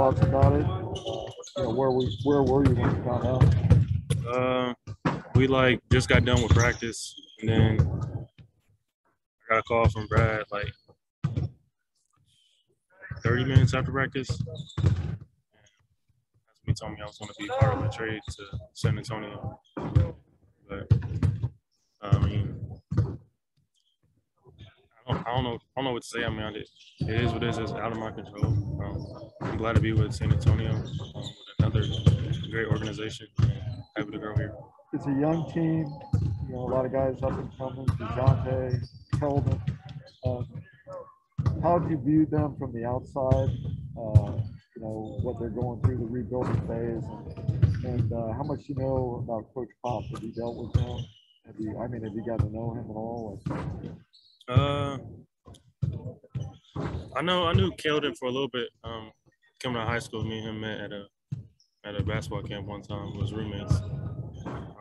thoughts about it? You know, where we where were you when you found out? Uh, we like just got done with practice, and then I got a call from Brad like 30 minutes after practice. And he told me I was going to be part of the trade to San Antonio. But I mean, I don't, know. I don't know what to say. I mean, I did, it is what it is. It's out of my control. Um, I'm glad to be with San Antonio, um, with another great organization. Happy to grow here. It's a young team. You know, a lot of guys up and coming. Dejounte, Keldon. Um, how have you viewed them from the outside? Uh, you know what they're going through the rebuilding phase, and, and uh, how much you know about Coach Pop? Have you dealt with him? Have you? I mean, have you got to know him at all? Uh, I know I knew Keldon for a little bit. Um, coming of high school, me and him met at a at a basketball camp one time. Was roommates. Um,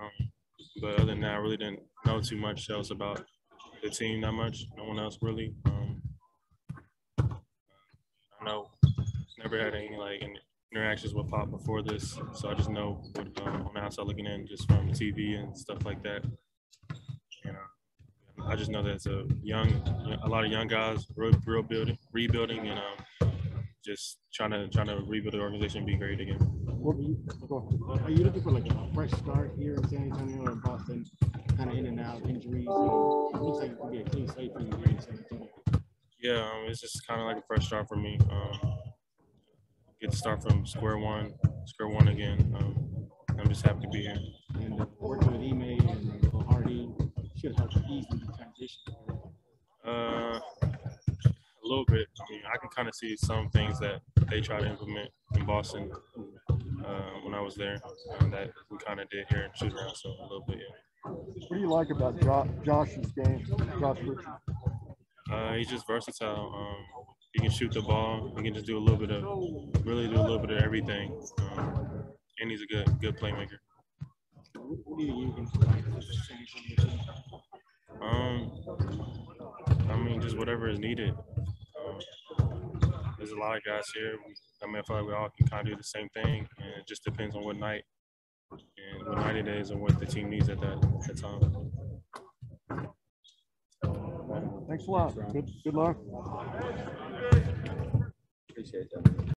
but other than that, I really didn't know too much else about the team. Not much. No one else really. Um, I know never had any like interactions with Pop before this, so I just know what, um, on the outside looking in, just from TV and stuff like that. I just know that it's a young, a lot of young guys, real, real building, rebuilding, and um, just trying to trying to rebuild the organization and be great again. What are you, are you looking for like a fresh start here in San Antonio or Boston? Kind of in and out injuries. It looks like it could be a clean slate for you here in San Antonio. Yeah, um, it's just kind of like a fresh start for me. Um, get to start from square one, square one again. Um, I'm just happy to be here. Uh, a little bit. I mean, I can kind of see some things that they try to implement in Boston uh, when I was there um, that we kind of did here in shoot around. So a little bit, yeah. What do you like about jo- Josh's game, Josh Richardson? Uh, he's just versatile. Um, he can shoot the ball. He can just do a little bit of, really do a little bit of everything. Um, and he's a good, good playmaker. Um, I mean, just whatever is needed. Um, there's a lot of guys here. I mean, I feel like we all can kind of do the same thing, and it just depends on what night and what night it is and what the team needs at that, at that time. Thanks a lot. Good, good luck. Appreciate that.